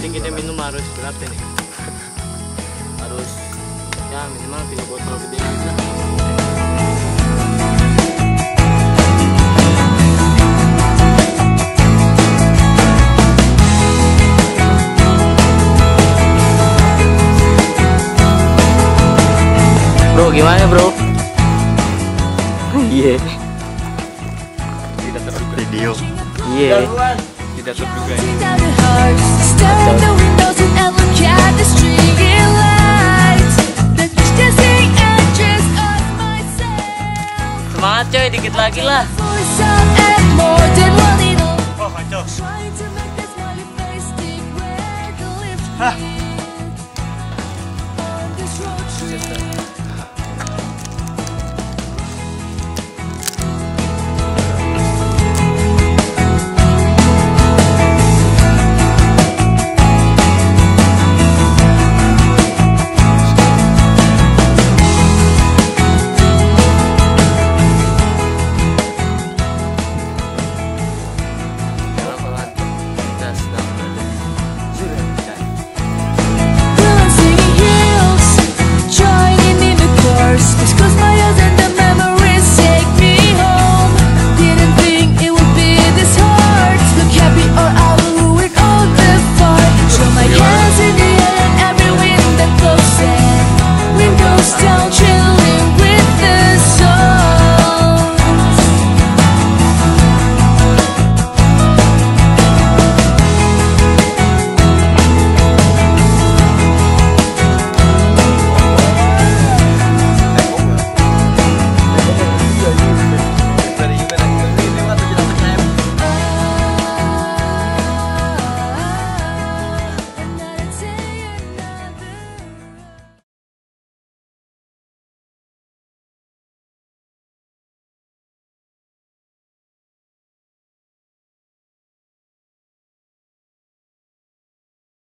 jadi kita minum harus berapa nih harus ya minimal tiga botol gede bisa. Bro, gimana bro? Iya. Yeah. Tidak terlalu video. Iya. Yeah. Edges of myself. Semangat coy, dikit lagi lah. Oh, kacau.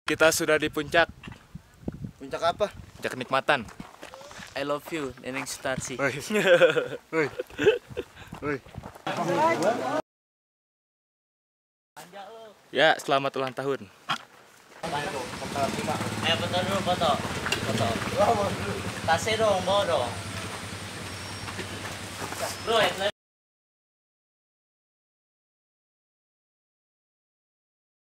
Kita sudah di puncak. Puncak apa? Puncak kenikmatan. I love you, Neneng Sutarsi. Woi. Woi. Woi. Ya, selamat ulang tahun. Eh, foto dulu, foto. Foto. Tasnya dong, bawa dong. Bro,